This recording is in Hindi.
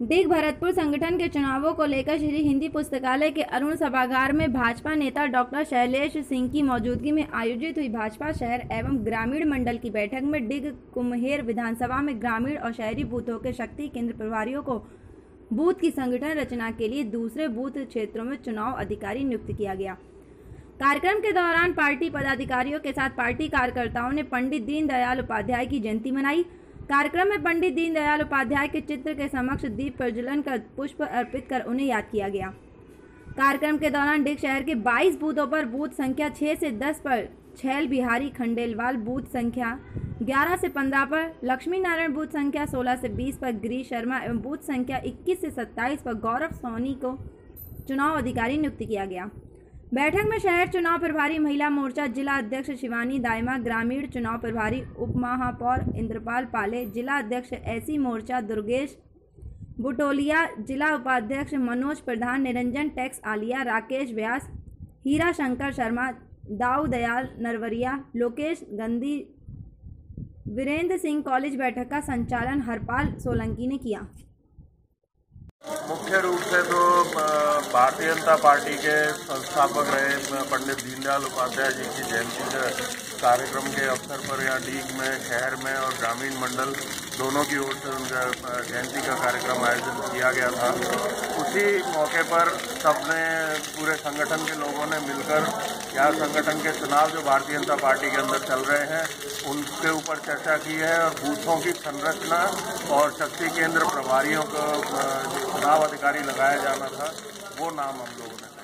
दिग भरतपुर संगठन के चुनावों को लेकर श्री हिंदी पुस्तकालय के अरुण सभागार में भाजपा नेता डॉक्टर शैलेश सिंह की मौजूदगी में आयोजित हुई भाजपा शहर एवं ग्रामीण मंडल की बैठक में डिग कुम्हेर विधानसभा में ग्रामीण और शहरी बूथों के शक्ति केंद्र प्रभारियों को बूथ की संगठन रचना के लिए दूसरे बूथ क्षेत्रों में चुनाव अधिकारी नियुक्त किया गया। कार्यक्रम के दौरान पार्टी पदाधिकारियों के साथ पार्टी कार्यकर्ताओं ने पंडित दीनदयाल उपाध्याय की जयंती मनाई। कार्यक्रम में पंडित दीनदयाल उपाध्याय के चित्र के समक्ष दीप प्रज्वलन कर पुष्प अर्पित कर उन्हें याद किया गया। कार्यक्रम के दौरान डिग शहर के 22 बूथों पर बूथ संख्या 6 से 10 पर छैल बिहारी खंडेलवाल बूथ संख्या 11 से 15 पर लक्ष्मी नारायण बूथ संख्या 16 से 20 पर गिरी शर्मा एवं बूथ संख्या 21 से 27 पर गौरव सोनी को चुनाव अधिकारी नियुक्त किया गया। बैठक में शहर चुनाव प्रभारी महिला मोर्चा जिला अध्यक्ष शिवानी दायमा ग्रामीण चुनाव प्रभारी उप महापौर इंद्रपाल पाले, जिला अध्यक्ष एसी मोर्चा दुर्गेश बुटोलिया, जिला उपाध्यक्ष मनोज प्रधान, निरंजन टैक्स आलिया, राकेश व्यास, हीरा शंकर शर्मा दाऊ दयाल नरवरिया, लोकेश गंदी वीरेंद्र सिंह कॉलेज बैठक का संचालन हरपाल सोलंकी ने किया। मुख्य रूप से तो भारतीय जनता पार्टी के संस्थापक रहे पंडित दीनदयाल उपाध्याय जी की जयंती के कार्यक्रम के अवसर पर यहाँ डीग में, शहर में और ग्रामीण मंडल दोनों की ओर से उनका जयंती का कार्यक्रम आयोजित किया गया था। उसी मौके पर सबने, पूरे संगठन के लोगों ने मिलकर यहाँ संगठन के चुनाव जो भारतीय जनता पार्टी के अंदर चल रहे हैं, उनके ऊपर चर्चा की है और बूथों की संरचना और शक्ति केंद्र प्रभारियों को चुनाव अधिकारी लगाया जाना था। वो नाम हम लोगों ने